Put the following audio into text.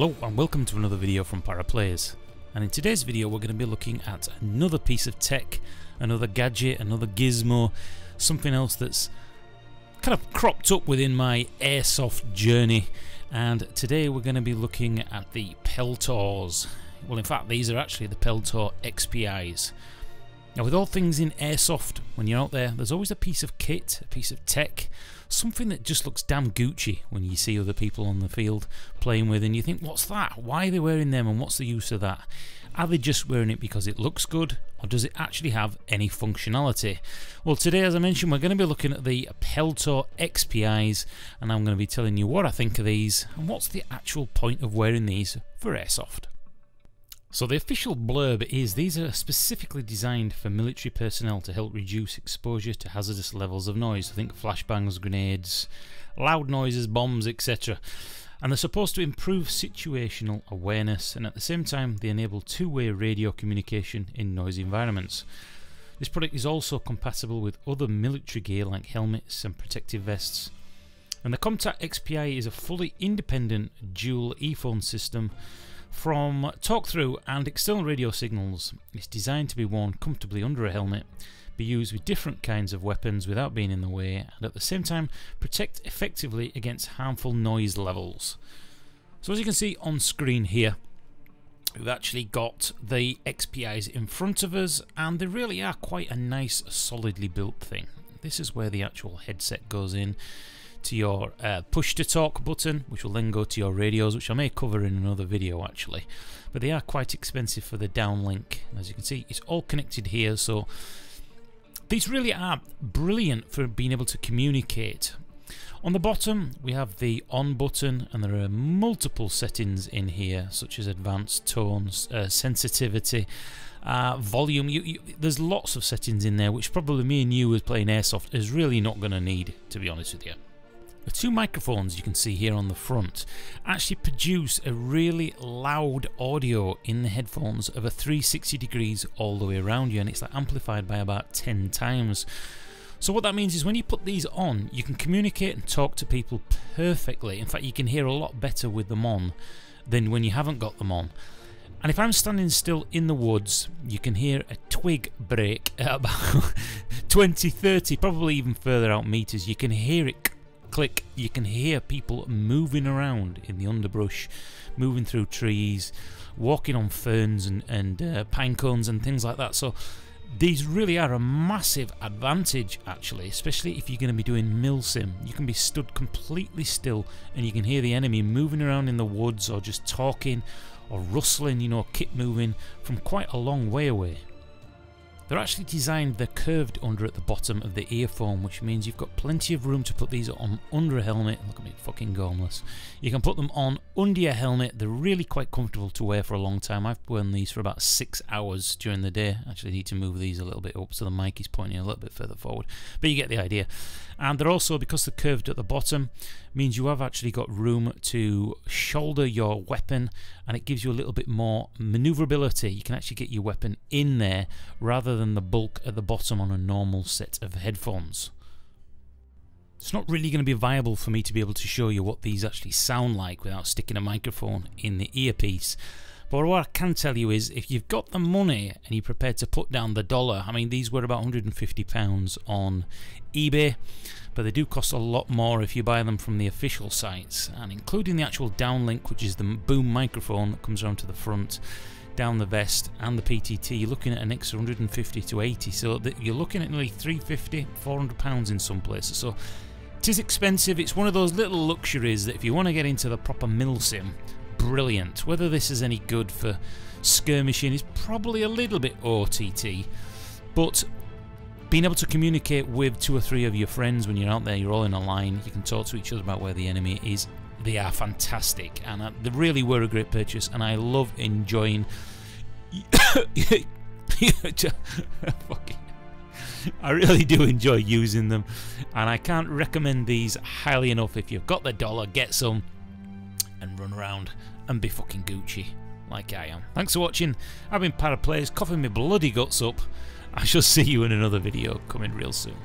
Hello and welcome to another video from Paraplays and in today's video we're going to be looking at another piece of tech, another gadget, another gizmo, something else that's kind of cropped up within my airsoft journey and today we're going to be looking at the Peltors. Well in fact these are actually the Peltor XPIs. Now with all things in airsoft, when you're out there, there's always a piece of kit, a piece of tech, something that just looks damn Gucci when you see other people on the field playing with and you think, what's that? Why are they wearing them and what's the use of that? Are they just wearing it because it looks good or does it actually have any functionality? Well today as I mentioned we're going to be looking at the Peltor XPIs and I'm going to be telling you what I think of these and what's the actual point of wearing these for airsoft. So the official blurb is these are specifically designed for military personnel to help reduce exposure to hazardous levels of noise. I think flashbangs, grenades, loud noises, bombs, etc. And they're supposed to improve situational awareness and at the same time they enable two-way radio communication in noisy environments. This product is also compatible with other military gear like helmets and protective vests. And the Comtac XPI is a fully independent dual earphone system from talk-through and external radio signals, it's designed to be worn comfortably under a helmet, be used with different kinds of weapons without being in the way, and at the same time protect effectively against harmful noise levels. So as you can see on screen here, we've actually got the XPIs in front of us, and they really are quite a nice, solidly built thing. This is where the actual headset goes in to your uh, push to talk button, which will then go to your radios, which I may cover in another video actually. But they are quite expensive for the downlink. As you can see, it's all connected here, so these really are brilliant for being able to communicate. On the bottom, we have the on button, and there are multiple settings in here, such as advanced tones, uh, sensitivity, uh, volume. You, you, there's lots of settings in there, which probably me and you as playing airsoft is really not going to need, to be honest with you. The two microphones you can see here on the front actually produce a really loud audio in the headphones of a 360 degrees all the way around you and it's like amplified by about 10 times. So what that means is when you put these on you can communicate and talk to people perfectly. In fact you can hear a lot better with them on than when you haven't got them on. And if I'm standing still in the woods, you can hear a twig break at about 20, 30, probably even further out meters. You can hear it click, you can hear people moving around in the underbrush, moving through trees, walking on ferns and, and uh, pine cones and things like that. So these really are a massive advantage actually, especially if you're going to be doing milsim. You can be stood completely still and you can hear the enemy moving around in the woods or just talking or rustling, you know, kit moving from quite a long way away. They're actually designed, they're curved under at the bottom of the earphone, which means you've got plenty of room to put these on under a helmet. Look at me, fucking gormless. You can put them on under your helmet. They're really quite comfortable to wear for a long time. I've worn these for about six hours during the day. Actually need to move these a little bit up so the mic is pointing a little bit further forward. But you get the idea. And they're also, because they're curved at the bottom, means you have actually got room to shoulder your weapon and it gives you a little bit more maneuverability. You can actually get your weapon in there rather than the bulk at the bottom on a normal set of headphones. It's not really going to be viable for me to be able to show you what these actually sound like without sticking a microphone in the earpiece. But what I can tell you is if you've got the money and you're prepared to put down the dollar, I mean these were about £150 on eBay, but they do cost a lot more if you buy them from the official sites, and including the actual downlink, which is the boom microphone that comes around to the front, down the vest and the PTT, you're looking at an extra 150 to 80, so you're looking at nearly 350, 400 pounds in some places. So it is expensive. It's one of those little luxuries that if you want to get into the proper milsim, brilliant. Whether this is any good for skirmishing is probably a little bit OTT, but being able to communicate with two or three of your friends when you're out there, you're all in a line, you can talk to each other about where the enemy is. They are fantastic, and uh, they really were a great purchase, and I love enjoying. I really do enjoy using them, and I can't recommend these highly enough. If you've got the dollar, get some and run around and be fucking Gucci like I am. Thanks for watching. I've been Paraplays, coughing my bloody guts up. I shall see you in another video coming real soon.